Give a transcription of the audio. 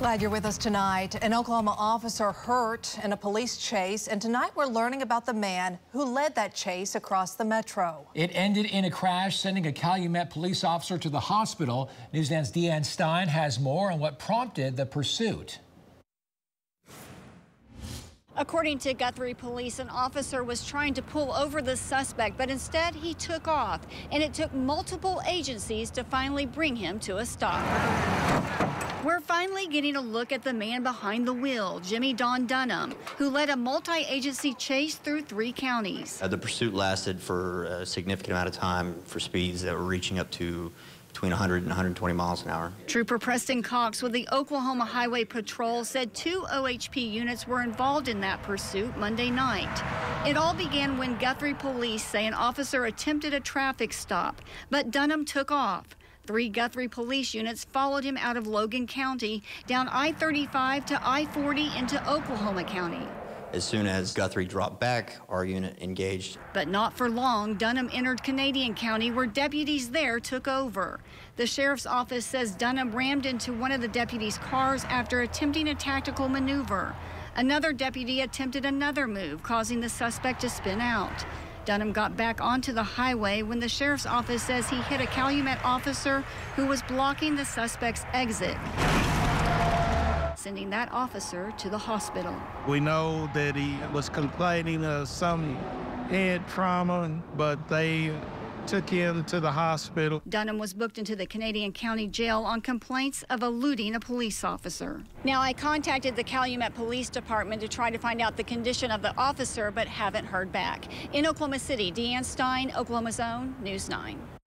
Glad you're with us tonight. An Oklahoma officer hurt in a police chase, and tonight we're learning about the man who led that chase across the metro. It ended in a crash, sending a Calumet police officer to the hospital. News 9's Deanne Stein has more on what prompted the pursuit. According to Guthrie police, an officer was trying to pull over the suspect, but instead he took off, and it took multiple agencies to finally bring him to a stop. We're finally getting a look at the man behind the wheel, Jimmy Don Dunham, who led a multi-agency chase through three counties. Uh, the pursuit lasted for a significant amount of time for speeds that were reaching up to between 100 and 120 miles an hour. Trooper Preston Cox with the Oklahoma Highway Patrol said two OHP units were involved in that pursuit Monday night. It all began when Guthrie police say an officer attempted a traffic stop, but Dunham took off. Three Guthrie police units followed him out of Logan County, down I 35 to I 40 into Oklahoma County. As soon as Guthrie dropped back, our unit engaged. But not for long. Dunham entered Canadian County, where deputies there took over. The sheriff's office says Dunham rammed into one of the deputies' cars after attempting a tactical maneuver. Another deputy attempted another move, causing the suspect to spin out. Dunham got back onto the highway when the sheriff's office says he hit a Calumet officer who was blocking the suspect's exit, sending that officer to the hospital. We know that he was complaining of some head trauma, but they took him to the hospital. Dunham was booked into the Canadian County Jail on complaints of eluding a police officer. Now, I contacted the Calumet Police Department to try to find out the condition of the officer, but haven't heard back. In Oklahoma City, Deanne Stein, Oklahoma's Own, News 9.